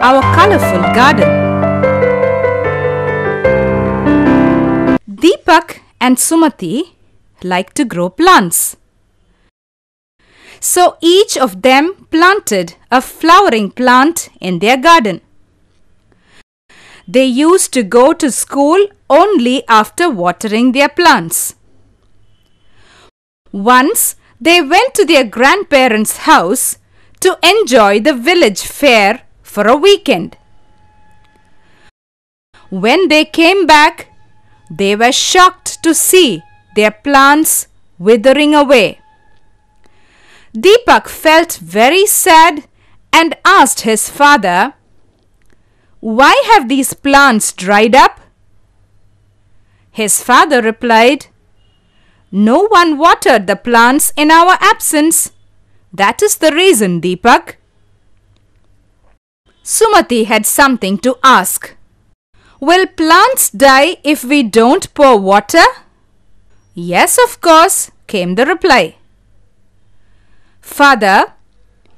our colorful garden. Deepak and Sumati like to grow plants. So each of them planted a flowering plant in their garden. They used to go to school only after watering their plants. Once they went to their grandparents' house to enjoy the village fair for a weekend. When they came back, they were shocked to see their plants withering away. Deepak felt very sad and asked his father, Why have these plants dried up? His father replied, No one watered the plants in our absence. That is the reason, Deepak. Sumati had something to ask. Will plants die if we don't pour water? Yes, of course, came the reply. Father,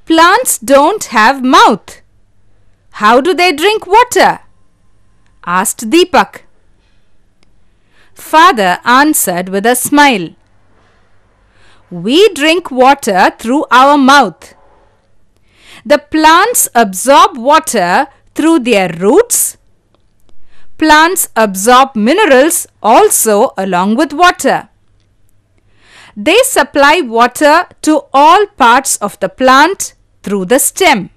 plants don't have mouth. How do they drink water? asked Deepak. Father answered with a smile. We drink water through our mouth. The plants absorb water through their roots. Plants absorb minerals also along with water. They supply water to all parts of the plant through the stem.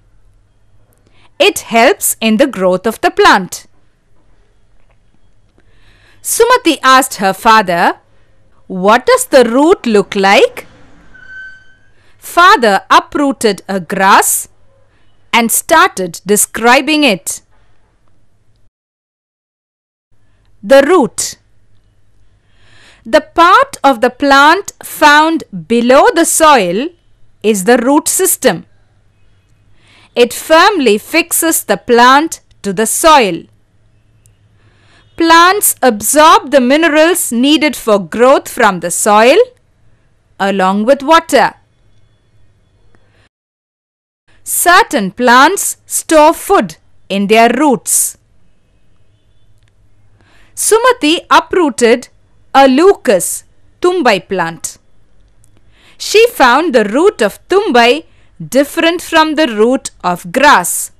It helps in the growth of the plant. Sumati asked her father, What does the root look like? Father uprooted a grass and started describing it. The root. The part of the plant found below the soil is the root system. It firmly fixes the plant to the soil. Plants absorb the minerals needed for growth from the soil along with water. Certain plants store food in their roots. Sumati uprooted a Leucas tumbai plant. She found the root of tumbai different from the root of grass.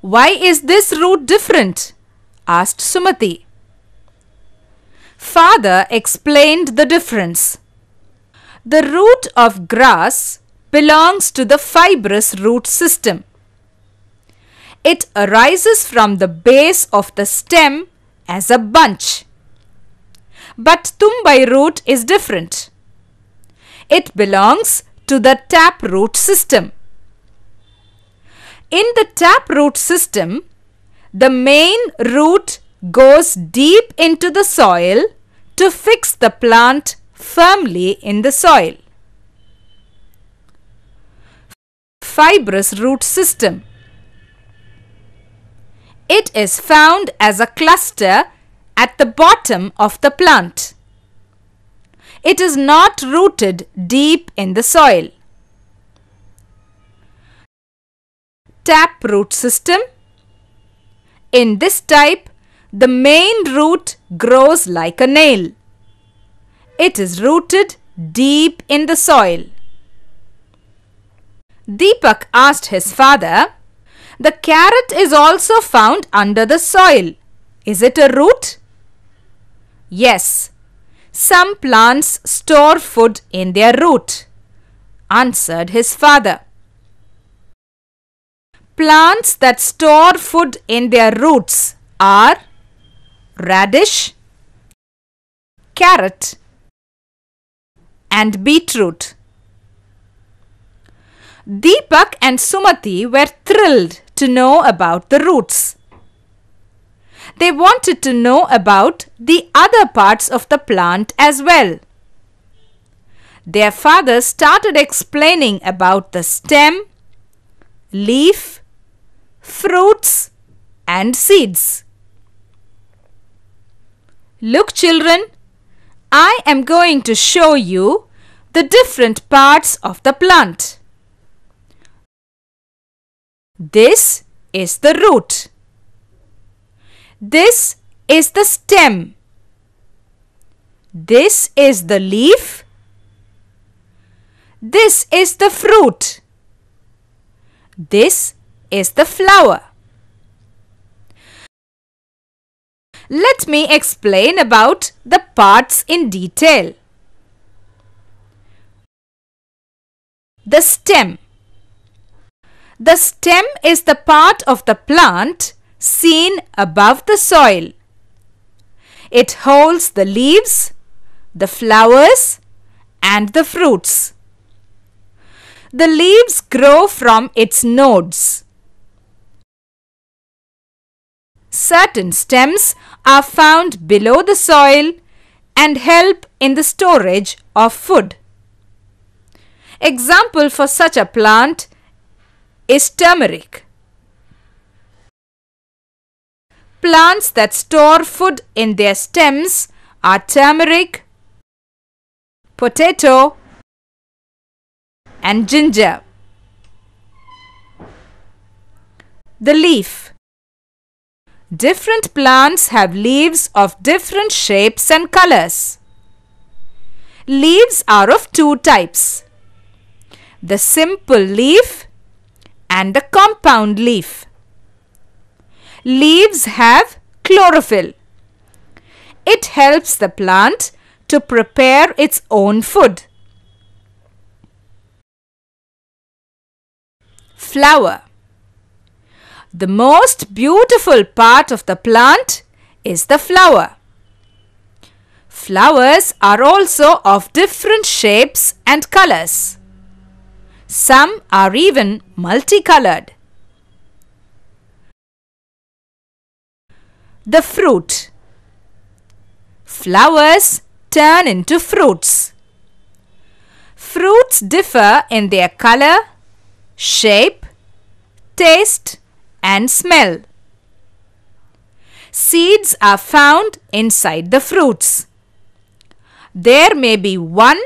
Why is this root different? asked Sumati. Father explained the difference. The root of grass belongs to the fibrous root system. It arises from the base of the stem as a bunch. But Tumbai root is different. It belongs to the tap root system. In the tap root system, the main root goes deep into the soil to fix the plant firmly in the soil. Fibrous root system. It is found as a cluster at the bottom of the plant. It is not rooted deep in the soil. Tap root system. In this type, the main root grows like a nail. It is rooted deep in the soil. Deepak asked his father, The carrot is also found under the soil. Is it a root? Yes. Some plants store food in their root, answered his father. Plants that store food in their roots are radish, carrot, and beetroot. Deepak and Sumati were thrilled to know about the roots. They wanted to know about the other parts of the plant as well. Their father started explaining about the stem, leaf, fruits and seeds. Look children, I am going to show you the different parts of the plant. This is the root. This is the stem. This is the leaf. This is the fruit. This is the flower. Let me explain about the parts in detail. The stem. The stem is the part of the plant seen above the soil. It holds the leaves, the flowers and the fruits. The leaves grow from its nodes. Certain stems are found below the soil and help in the storage of food. Example for such a plant is turmeric. Plants that store food in their stems are turmeric, potato and ginger. The leaf. Different plants have leaves of different shapes and colors. Leaves are of two types the simple leaf and the compound leaf. Leaves have chlorophyll. It helps the plant to prepare its own food. Flower. The most beautiful part of the plant is the flower. Flowers are also of different shapes and colors. Some are even multicolored. The fruit. Flowers turn into fruits. Fruits differ in their color, shape, taste and smell. Seeds are found inside the fruits. There may be one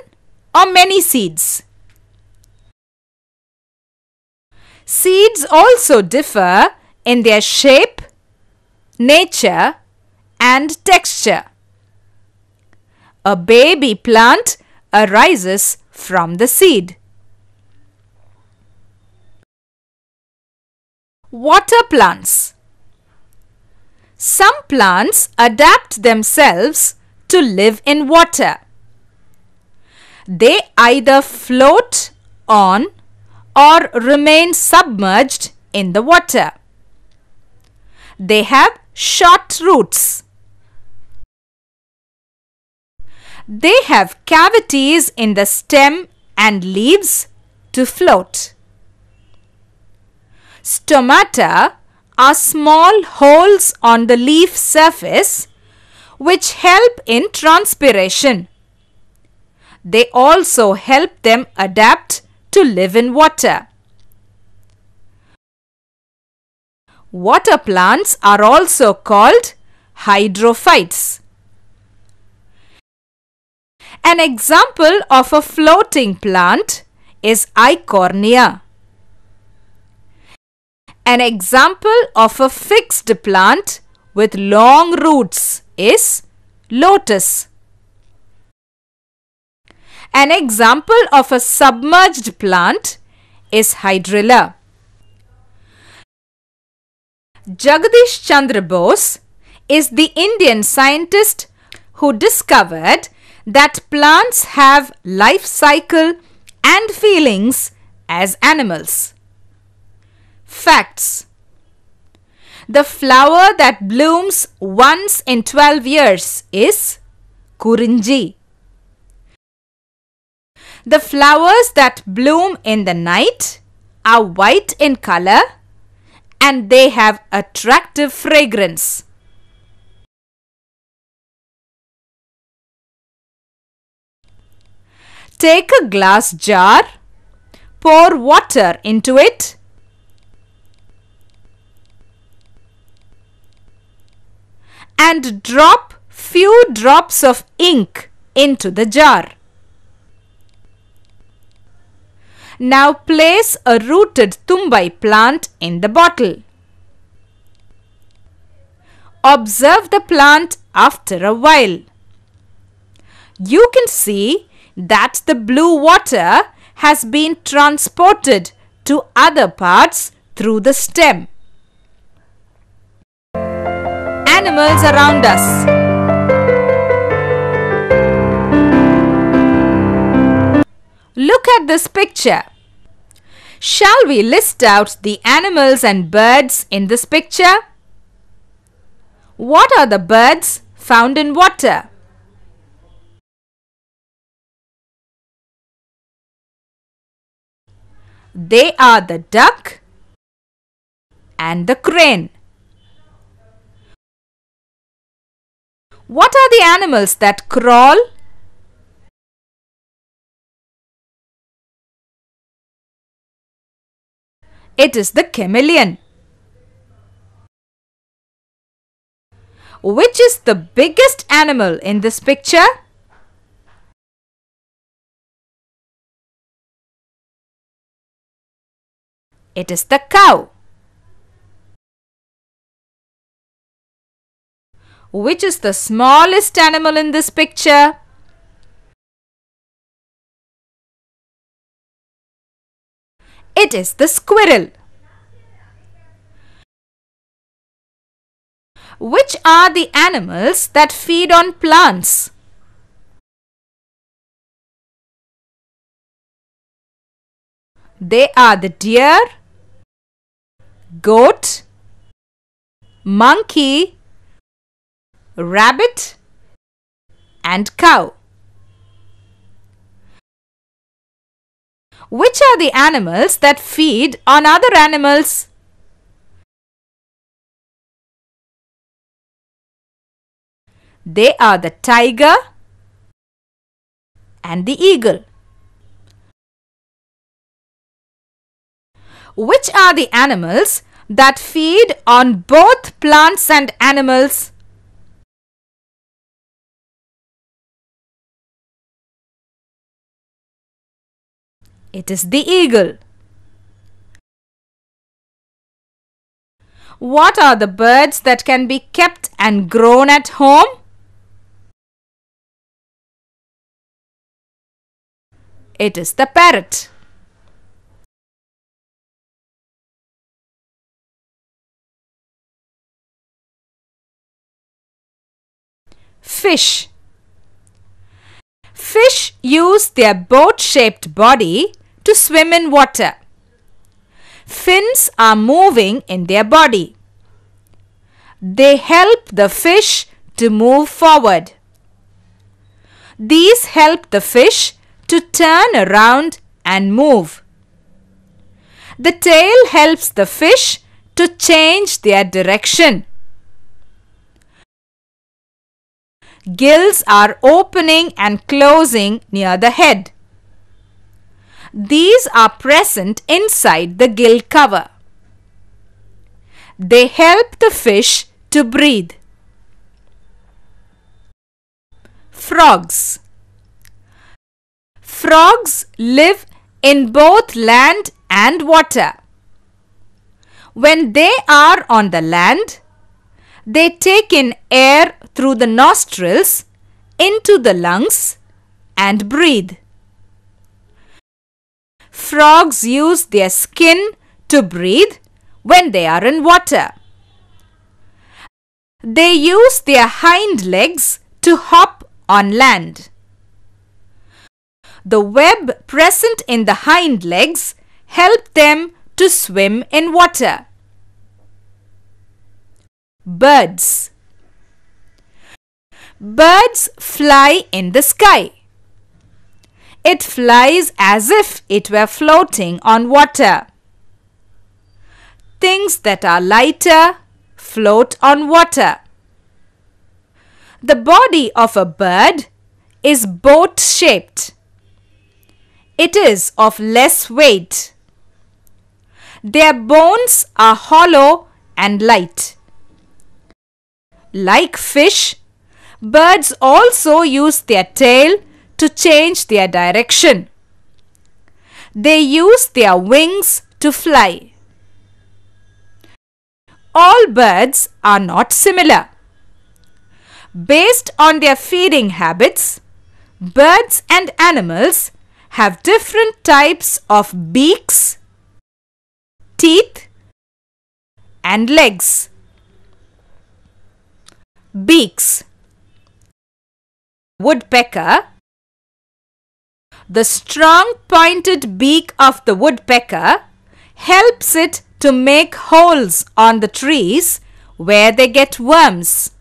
or many seeds. Seeds also differ in their shape, nature and texture. A baby plant arises from the seed. Water plants. Some plants adapt themselves to live in water. They either float on or remain submerged in the water. They have short roots. They have cavities in the stem and leaves to float. Stomata are small holes on the leaf surface which help in transpiration. They also help them adapt to live in water. Water plants are also called hydrophytes. An example of a floating plant is Eichhornia. An example of a fixed plant with long roots is lotus. An example of a submerged plant is Hydrilla. Jagadish Chandra Bose is the Indian scientist who discovered that plants have life cycle and feelings as animals. Facts The flower that blooms once in 12 years is Kurinji. The flowers that bloom in the night are white in color and they have attractive fragrance. Take a glass jar, pour water into it and drop few drops of ink into the jar. Now place a rooted tumbai plant in the bottle. Observe the plant after a while. You can see that the blue water has been transported to other parts through the stem. Animals around us. Look at this picture. Shall we list out the animals and birds in this picture? What are the birds found in water? They are the duck and the crane. What are the animals that crawl? It is the chameleon. Which is the biggest animal in this picture? It is the cow. Which is the smallest animal in this picture? It is the squirrel. Which are the animals that feed on plants? They are the deer, goat, monkey, rabbit and cow. Which are the animals that feed on other animals? They are the tiger and the eagle. Which are the animals that feed on both plants and animals? It is the eagle. What are the birds that can be kept and grown at home? It is the parrot. Fish. Fish use their boat-shaped body to swim in water. Fins are moving in their body. They help the fish to move forward. These help the fish to turn around and move. The tail helps the fish to change their direction. Gills are opening and closing near the head. These are present inside the gill cover. They help the fish to breathe. Frogs Frogs live in both land and water. When they are on the land, they take in air through the nostrils into the lungs and breathe. Frogs use their skin to breathe when they are in water. They use their hind legs to hop on land. The web present in the hind legs help them to swim in water. Birds Birds fly in the sky. It flies as if it were floating on water. Things that are lighter float on water. The body of a bird is boat shaped. It is of less weight. Their bones are hollow and light. Like fish, birds also use their tail to change their direction. they use their wings to fly. All birds are not similar. Based on their feeding habits, birds and animals have different types of beaks, teeth and legs. Beaks Woodpecker The strong pointed beak of the woodpecker helps it to make holes on the trees where they get worms.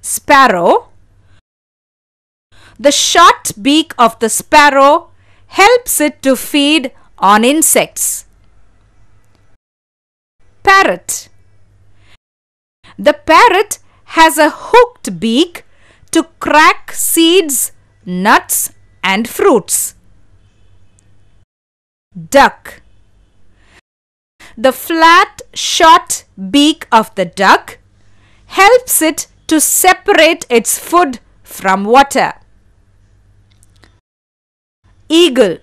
Sparrow The short beak of the sparrow helps it to feed on insects. Parrot The parrot has a hooked beak to crack seeds, nuts and fruits. Duck The flat, short beak of the duck helps it to separate its food from water. Eagle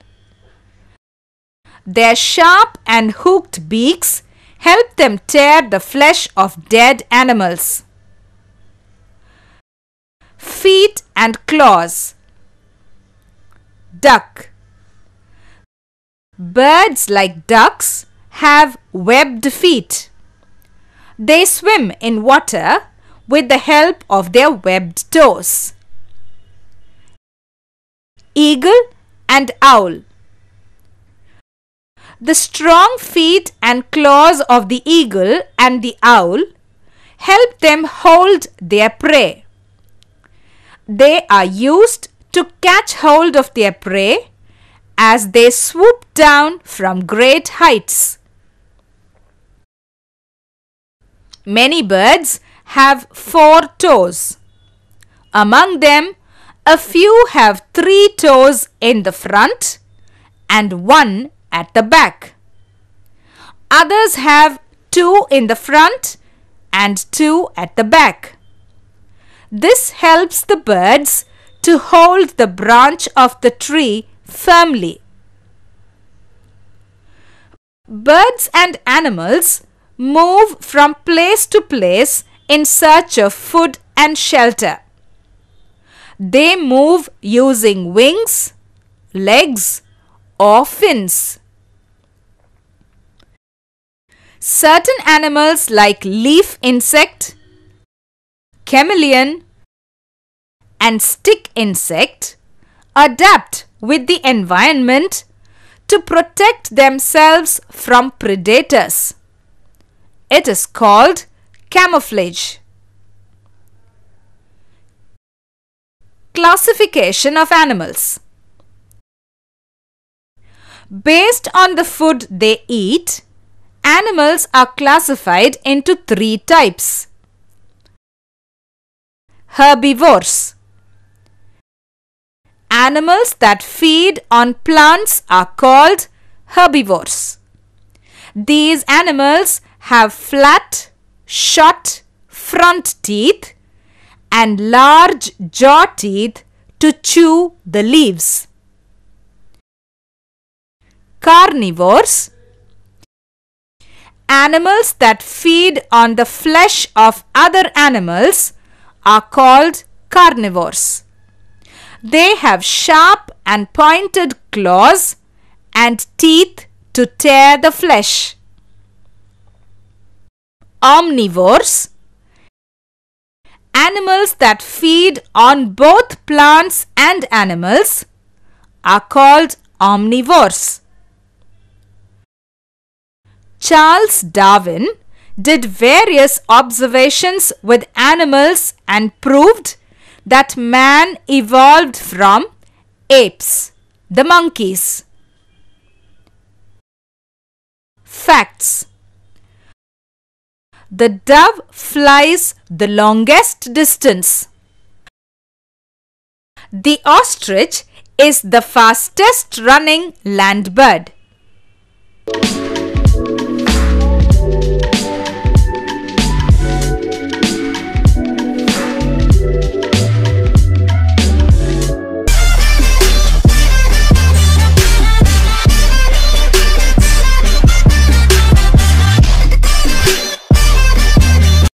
Their sharp and hooked beaks help them tear the flesh of dead animals. Feet and claws Duck Birds like ducks have webbed feet. They swim in water with the help of their webbed toes. Eagle and owl. The strong feet and claws of the eagle and the owl help them hold their prey. They are used to catch hold of their prey as they swoop down from great heights. Many birds have four toes. Among them, a few have three toes in the front and one at the back. Others have two in the front and two at the back. This helps the birds to hold the branch of the tree firmly. Birds and animals move from place to place in search of food and shelter. They move using wings, legs or fins. Certain animals like leaf insect, chameleon and stick insect adapt with the environment to protect themselves from predators. It is called camouflage. Classification of animals Based on the food they eat, animals are classified into three types. Herbivores Animals that feed on plants are called herbivores. These animals have flat, short front teeth and large jaw teeth to chew the leaves. Carnivores Animals that feed on the flesh of other animals are called carnivores. They have sharp and pointed claws and teeth to tear the flesh. Omnivores Animals that feed on both plants and animals are called omnivores. Charles Darwin did various observations with animals and proved that man evolved from apes, the monkeys. Facts The dove flies the longest distance. The ostrich is the fastest running land bird.